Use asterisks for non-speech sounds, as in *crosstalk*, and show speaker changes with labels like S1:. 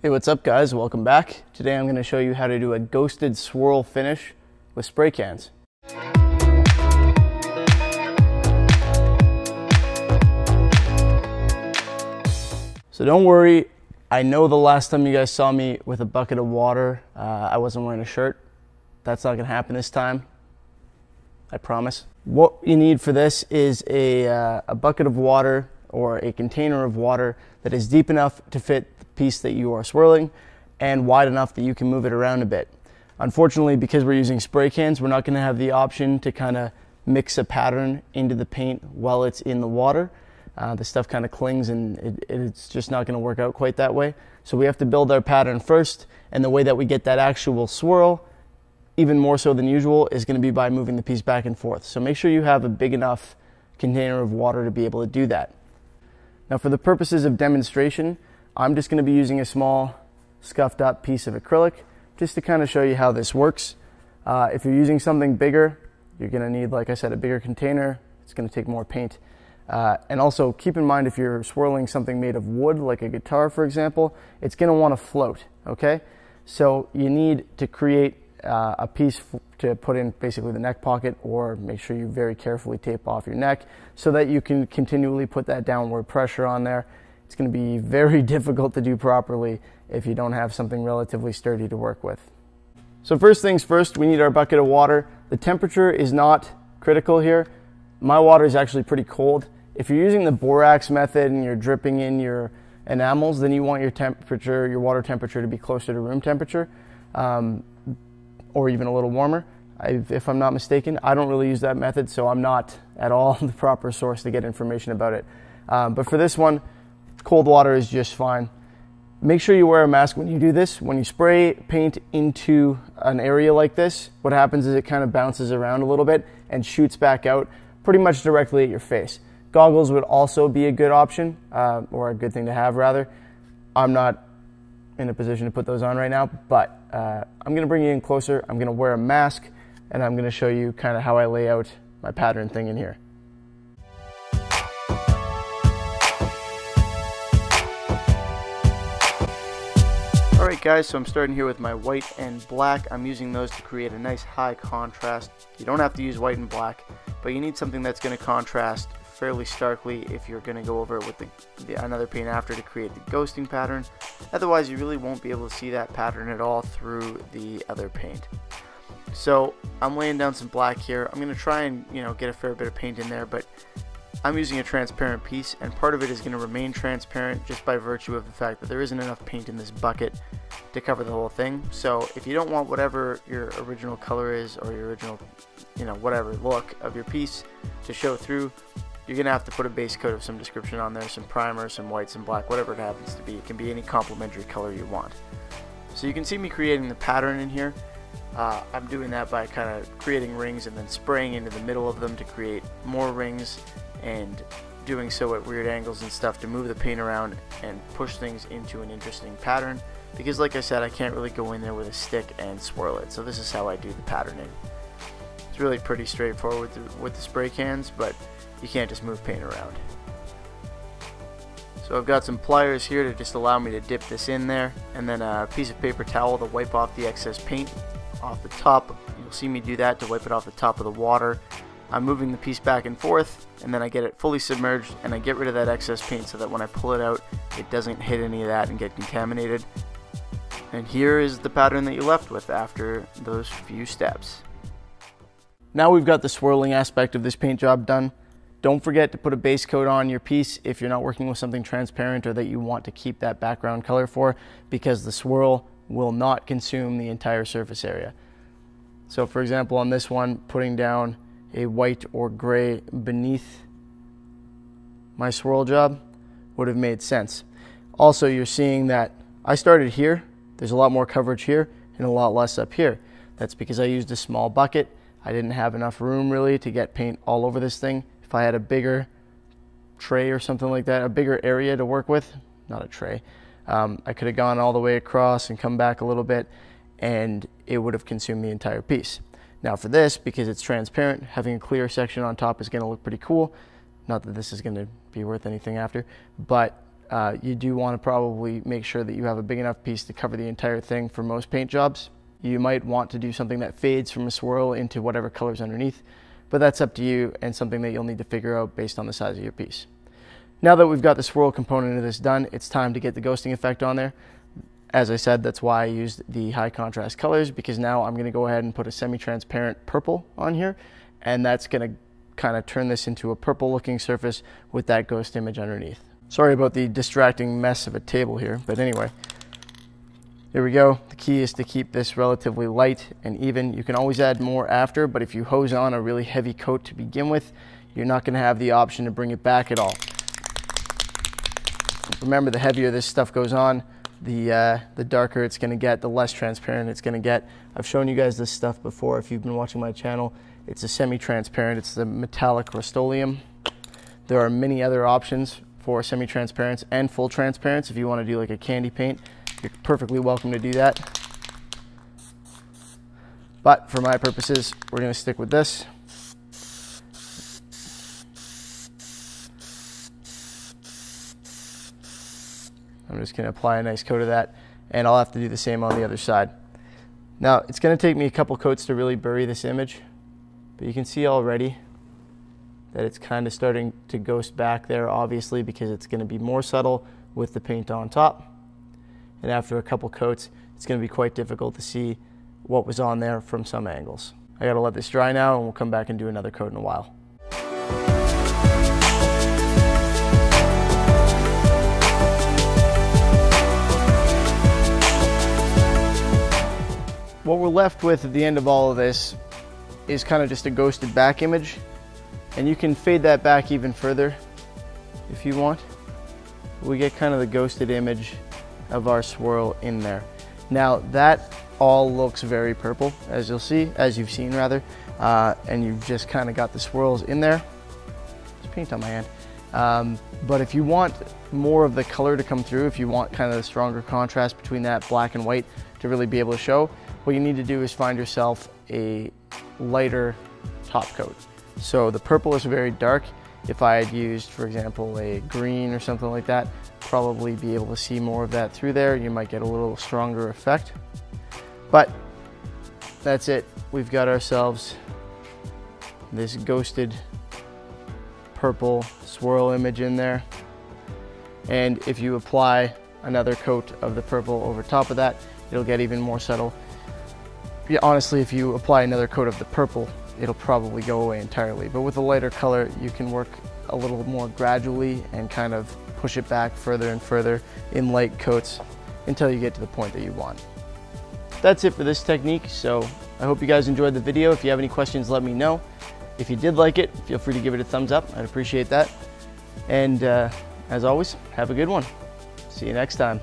S1: Hey, what's up guys? Welcome back. Today I'm going to show you how to do a ghosted swirl finish with spray cans. So don't worry, I know the last time you guys saw me with a bucket of water, uh, I wasn't wearing a shirt. That's not going to happen this time. I promise. What you need for this is a, uh, a bucket of water or a container of water that is deep enough to fit the piece that you are swirling and wide enough that you can move it around a bit. Unfortunately, because we're using spray cans, we're not going to have the option to kind of mix a pattern into the paint while it's in the water. Uh, the stuff kind of clings and it, it's just not going to work out quite that way. So we have to build our pattern first, and the way that we get that actual swirl, even more so than usual, is going to be by moving the piece back and forth. So make sure you have a big enough container of water to be able to do that. Now for the purposes of demonstration, I'm just going to be using a small scuffed up piece of acrylic just to kind of show you how this works. Uh, if you're using something bigger, you're going to need, like I said, a bigger container. It's going to take more paint. Uh, and also keep in mind if you're swirling something made of wood, like a guitar, for example, it's going to want to float, okay? So you need to create uh, a piece to put in basically the neck pocket or make sure you very carefully tape off your neck so that you can continually put that downward pressure on there. It's going to be *laughs* very difficult to do properly if you don't have something relatively sturdy to work with. So first things first, we need our bucket of water. The temperature is not critical here. My water is actually pretty cold. If you're using the borax method and you're dripping in your enamels, then you want your temperature, your water temperature to be closer to room temperature. Um, or even a little warmer, I, if I'm not mistaken. I don't really use that method, so I'm not at all *laughs* the proper source to get information about it. Um, but for this one, cold water is just fine. Make sure you wear a mask when you do this. When you spray paint into an area like this, what happens is it kind of bounces around a little bit and shoots back out pretty much directly at your face. Goggles would also be a good option, uh, or a good thing to have rather. I'm not in a position to put those on right now, but uh, I'm gonna bring you in closer. I'm gonna wear a mask and I'm gonna show you kind of how I lay out my pattern thing in here. Alright guys, so I'm starting here with my white and black. I'm using those to create a nice high contrast. You don't have to use white and black, but you need something that's going to contrast fairly starkly if you're going to go over it with the, the, another paint after to create the ghosting pattern. Otherwise, you really won't be able to see that pattern at all through the other paint. So I'm laying down some black here. I'm going to try and you know get a fair bit of paint in there, but I'm using a transparent piece, and part of it is going to remain transparent just by virtue of the fact that there isn't enough paint in this bucket to cover the whole thing. So if you don't want whatever your original color is or your original, you know, whatever look of your piece to show through, you're going to have to put a base coat of some description on there, some primer, some white, some black, whatever it happens to be. It can be any complementary color you want. So you can see me creating the pattern in here. Uh, I'm doing that by kind of creating rings and then spraying into the middle of them to create more rings and doing so at weird angles and stuff to move the paint around and push things into an interesting pattern because like I said I can't really go in there with a stick and swirl it so this is how I do the patterning it's really pretty straightforward with the, with the spray cans but you can't just move paint around. So I've got some pliers here to just allow me to dip this in there and then a piece of paper towel to wipe off the excess paint off the top. You'll see me do that to wipe it off the top of the water. I'm moving the piece back and forth and then I get it fully submerged and I get rid of that excess paint so that when I pull it out it doesn't hit any of that and get contaminated. And here is the pattern that you're left with after those few steps. Now we've got the swirling aspect of this paint job done. Don't forget to put a base coat on your piece if you're not working with something transparent or that you want to keep that background color for because the swirl will not consume the entire surface area. So for example on this one putting down a white or gray beneath my swirl job would have made sense. Also you're seeing that I started here, there's a lot more coverage here and a lot less up here. That's because I used a small bucket. I didn't have enough room really to get paint all over this thing if I had a bigger tray or something like that, a bigger area to work with, not a tray, um, I could have gone all the way across and come back a little bit and it would have consumed the entire piece. Now for this, because it's transparent, having a clear section on top is going to look pretty cool. Not that this is going to be worth anything after, but uh, you do want to probably make sure that you have a big enough piece to cover the entire thing for most paint jobs. You might want to do something that fades from a swirl into whatever color's underneath, but that's up to you and something that you'll need to figure out based on the size of your piece. Now that we've got the swirl component of this done, it's time to get the ghosting effect on there. As I said, that's why I used the high contrast colors because now I'm gonna go ahead and put a semi-transparent purple on here and that's gonna kind of turn this into a purple looking surface with that ghost image underneath. Sorry about the distracting mess of a table here, but anyway, there we go. The key is to keep this relatively light and even. You can always add more after, but if you hose on a really heavy coat to begin with, you're not gonna have the option to bring it back at all. Remember, the heavier this stuff goes on, the, uh, the darker it's gonna get, the less transparent it's gonna get. I've shown you guys this stuff before if you've been watching my channel. It's a semi-transparent, it's the metallic Rust-Oleum. There are many other options for semi-transparents and full transparents if you wanna do like a candy paint. You're perfectly welcome to do that. But for my purposes, we're gonna stick with this. I'm just gonna apply a nice coat of that and I'll have to do the same on the other side. Now, it's gonna take me a couple coats to really bury this image, but you can see already that it's kind of starting to ghost back there, obviously, because it's gonna be more subtle with the paint on top. And after a couple coats, it's gonna be quite difficult to see what was on there from some angles. I gotta let this dry now and we'll come back and do another coat in a while. what we're left with at the end of all of this is kind of just a ghosted back image. And you can fade that back even further if you want. We get kind of the ghosted image of our swirl in there. Now that all looks very purple, as you'll see, as you've seen rather, uh, and you've just kind of got the swirls in there. There's paint on my hand. Um, but if you want more of the color to come through, if you want kind of the stronger contrast between that black and white to really be able to show, what you need to do is find yourself a lighter top coat. So the purple is very dark. If I had used, for example, a green or something like that, probably be able to see more of that through there. You might get a little stronger effect. But that's it. We've got ourselves this ghosted purple swirl image in there. And if you apply another coat of the purple over top of that, it'll get even more subtle yeah, honestly, if you apply another coat of the purple, it'll probably go away entirely. But with a lighter color, you can work a little more gradually and kind of push it back further and further in light coats until you get to the point that you want. That's it for this technique. So I hope you guys enjoyed the video. If you have any questions, let me know. If you did like it, feel free to give it a thumbs up. I'd appreciate that. And uh, as always, have a good one. See you next time.